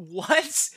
What?